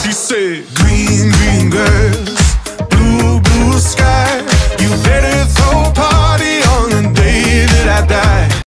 She said, Green, green